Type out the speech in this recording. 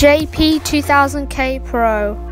JP 2000K Pro.